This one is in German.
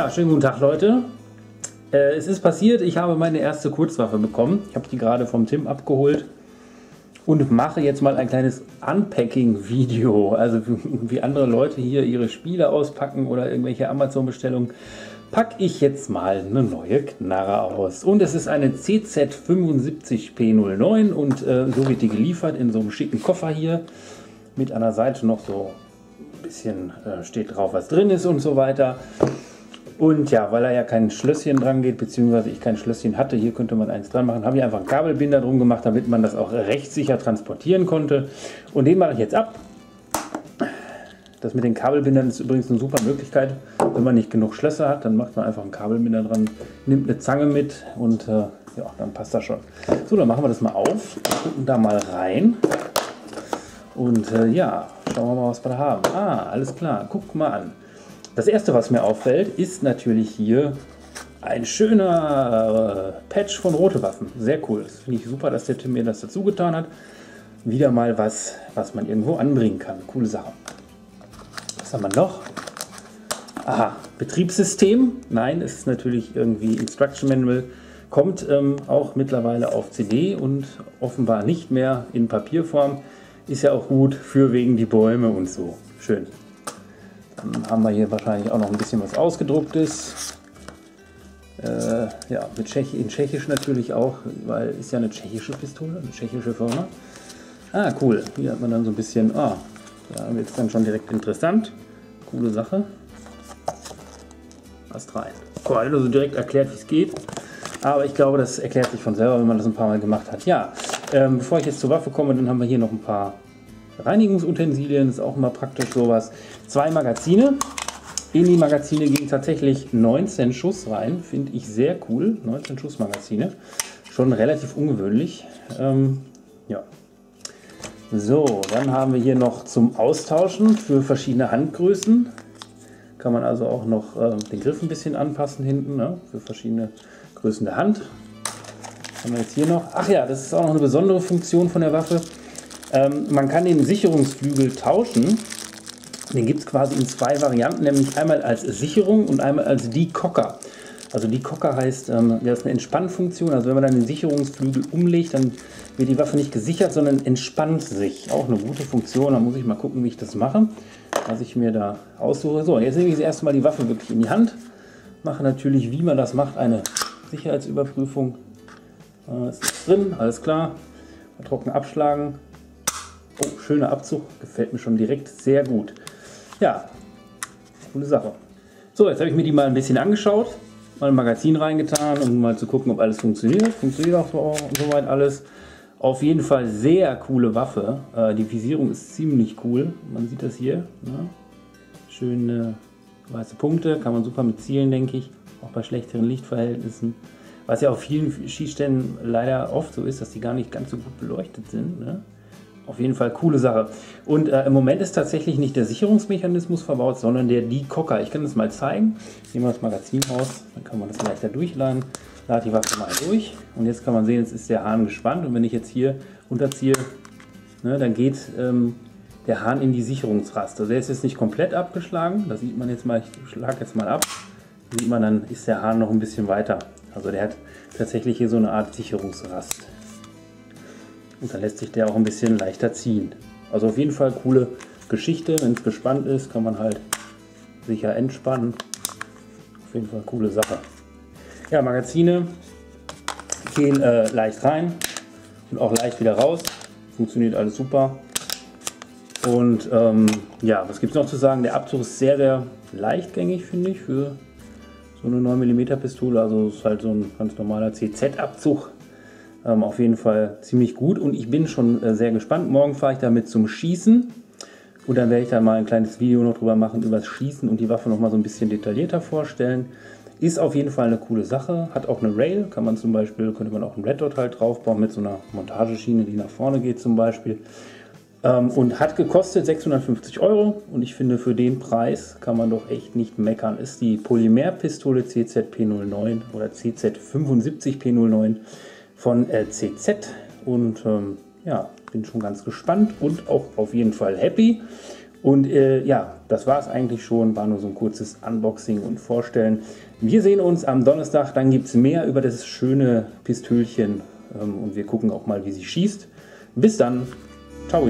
Ja, schönen guten Tag Leute. Äh, es ist passiert, ich habe meine erste Kurzwaffe bekommen. Ich habe die gerade vom Tim abgeholt und mache jetzt mal ein kleines Unpacking-Video. Also wie andere Leute hier ihre Spiele auspacken oder irgendwelche Amazon-Bestellungen, packe ich jetzt mal eine neue Knarre aus. Und es ist eine CZ75P09 und äh, so wird die geliefert in so einem schicken Koffer hier. Mit an der Seite noch so ein bisschen äh, steht drauf, was drin ist und so weiter. Und ja, weil er ja kein Schlösschen dran geht, beziehungsweise ich kein Schlösschen hatte, hier könnte man eins dran machen, habe ich einfach einen Kabelbinder drum gemacht, damit man das auch rechtssicher transportieren konnte. Und den mache ich jetzt ab. Das mit den Kabelbindern ist übrigens eine super Möglichkeit. Wenn man nicht genug Schlösser hat, dann macht man einfach einen Kabelbinder dran, nimmt eine Zange mit und äh, ja, dann passt das schon. So, dann machen wir das mal auf, gucken da mal rein. Und äh, ja, schauen wir mal, was wir da haben. Ah, alles klar, guck mal an. Das erste, was mir auffällt, ist natürlich hier ein schöner äh, Patch von Rote Waffen. Sehr cool. Das finde ich super, dass der Tim mir das dazu getan hat. Wieder mal was, was man irgendwo anbringen kann. Coole Sache. Was haben wir noch? Aha, Betriebssystem. Nein, es ist natürlich irgendwie Instruction Manual. Kommt ähm, auch mittlerweile auf CD und offenbar nicht mehr in Papierform. Ist ja auch gut für wegen die Bäume und so. Schön. Dann haben wir hier wahrscheinlich auch noch ein bisschen was ausgedrucktes. Äh, ja, mit Tschech in Tschechisch natürlich auch, weil ist ja eine tschechische Pistole, eine tschechische Firma. Ah, cool. Hier hat man dann so ein bisschen, ah, da wird es dann schon direkt interessant. Coole Sache. Passt rein. Cool, also direkt erklärt, wie es geht. Aber ich glaube, das erklärt sich von selber, wenn man das ein paar Mal gemacht hat. Ja, ähm, bevor ich jetzt zur Waffe komme, dann haben wir hier noch ein paar Reinigungsutensilien, ist auch immer praktisch sowas. Zwei Magazine. In die Magazine gehen tatsächlich 19 Schuss rein, finde ich sehr cool. 19 Schuss Magazine, schon relativ ungewöhnlich. Ähm, ja. So, dann haben wir hier noch zum Austauschen für verschiedene Handgrößen. Kann man also auch noch äh, den Griff ein bisschen anpassen hinten, ne? für verschiedene Größen der Hand. Was haben wir jetzt hier noch? Ach ja, das ist auch noch eine besondere Funktion von der Waffe. Ähm, man kann den Sicherungsflügel tauschen. Den gibt es quasi in zwei Varianten, nämlich einmal als Sicherung und einmal als Decocker. Also Decocker heißt, ähm, das ist eine Entspannfunktion. Also wenn man dann den Sicherungsflügel umlegt, dann wird die Waffe nicht gesichert, sondern entspannt sich. Auch eine gute Funktion. Da muss ich mal gucken, wie ich das mache, was ich mir da aussuche. So, jetzt nehme ich das erste Mal die Waffe wirklich in die Hand. Mache natürlich, wie man das macht, eine Sicherheitsüberprüfung. Äh, ist drin, alles klar. Mal trocken abschlagen. Schöner Abzug, gefällt mir schon direkt sehr gut. Ja, coole Sache. So, jetzt habe ich mir die mal ein bisschen angeschaut, mal ein Magazin reingetan, um mal zu gucken, ob alles funktioniert. Funktioniert auch so, soweit alles. Auf jeden Fall sehr coole Waffe. Äh, die Visierung ist ziemlich cool. Man sieht das hier. Ne? Schöne weiße Punkte, kann man super mit zielen, denke ich. Auch bei schlechteren Lichtverhältnissen. Was ja auf vielen Schießständen leider oft so ist, dass die gar nicht ganz so gut beleuchtet sind. Ne? Auf jeden Fall coole Sache. Und äh, im Moment ist tatsächlich nicht der Sicherungsmechanismus verbaut, sondern der Decocker. Ich kann das mal zeigen. Nehmen wir das Magazin raus, dann kann man das leichter durchladen. Lade die Waffe mal durch und jetzt kann man sehen, jetzt ist der Hahn gespannt und wenn ich jetzt hier unterziehe, ne, dann geht ähm, der Hahn in die Sicherungsraste. Also der ist jetzt nicht komplett abgeschlagen, das sieht man jetzt mal, ich schlage jetzt mal ab, sieht man, dann ist der Hahn noch ein bisschen weiter. Also der hat tatsächlich hier so eine Art Sicherungsrast. Und dann lässt sich der auch ein bisschen leichter ziehen. Also auf jeden Fall coole Geschichte. Wenn es gespannt ist, kann man halt sicher entspannen. Auf jeden Fall coole Sache. Ja, Magazine gehen äh, leicht rein und auch leicht wieder raus. Funktioniert alles super. Und ähm, ja, was gibt es noch zu sagen? Der Abzug ist sehr, sehr leichtgängig, finde ich, für so eine 9 mm Pistole. Also ist halt so ein ganz normaler CZ-Abzug. Ähm, auf jeden Fall ziemlich gut und ich bin schon äh, sehr gespannt. Morgen fahre ich damit zum Schießen und dann werde ich da mal ein kleines Video noch drüber machen, über das Schießen und die Waffe noch mal so ein bisschen detaillierter vorstellen. Ist auf jeden Fall eine coole Sache, hat auch eine Rail, kann man zum Beispiel, könnte man auch ein Red Dot halt draufbauen mit so einer Montageschiene, die nach vorne geht zum Beispiel. Ähm, und hat gekostet 650 Euro und ich finde für den Preis kann man doch echt nicht meckern. Ist die Polymerpistole CZP09 oder CZ75P09 von LCZ und ähm, ja, bin schon ganz gespannt und auch auf jeden Fall happy. Und äh, ja, das war es eigentlich schon. War nur so ein kurzes Unboxing und Vorstellen. Wir sehen uns am Donnerstag. Dann gibt es mehr über das schöne Pistölchen. Ähm, und wir gucken auch mal, wie sie schießt. Bis dann. Ciao.